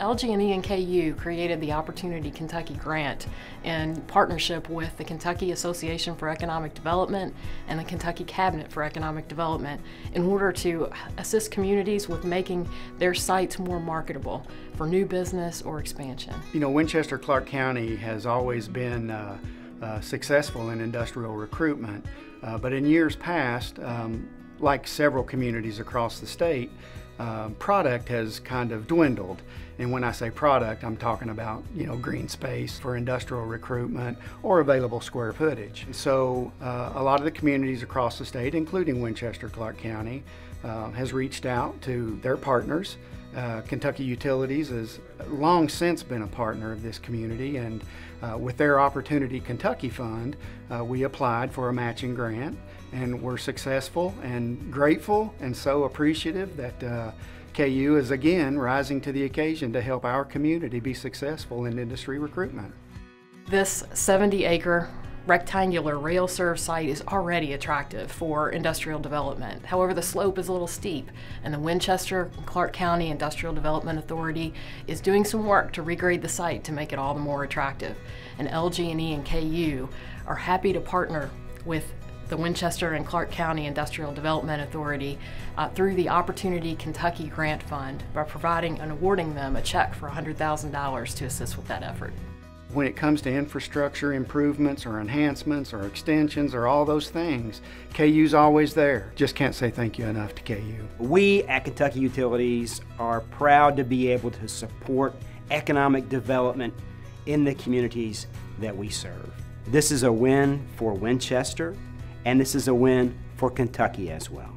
LG&E and KU created the Opportunity Kentucky Grant in partnership with the Kentucky Association for Economic Development and the Kentucky Cabinet for Economic Development in order to assist communities with making their sites more marketable for new business or expansion. You know, Winchester Clark County has always been uh, uh, successful in industrial recruitment, uh, but in years past, um, like several communities across the state, um, product has kind of dwindled. And when I say product, I'm talking about, you know, green space for industrial recruitment or available square footage. So uh, a lot of the communities across the state, including Winchester Clark County, uh, has reached out to their partners. Uh, Kentucky Utilities has long since been a partner of this community and uh, with their Opportunity Kentucky Fund, uh, we applied for a matching grant and were successful and grateful and so appreciative that KU is again rising to the occasion to help our community be successful in industry recruitment. This 70 acre rectangular rail served site is already attractive for industrial development. However, the slope is a little steep and the Winchester Clark County Industrial Development Authority is doing some work to regrade the site to make it all the more attractive. And LG&E and KU are happy to partner with the Winchester and Clark County Industrial Development Authority uh, through the Opportunity Kentucky Grant Fund by providing and awarding them a check for $100,000 to assist with that effort. When it comes to infrastructure improvements or enhancements or extensions or all those things, KU's always there. Just can't say thank you enough to KU. We at Kentucky Utilities are proud to be able to support economic development in the communities that we serve. This is a win for Winchester, and this is a win for Kentucky as well.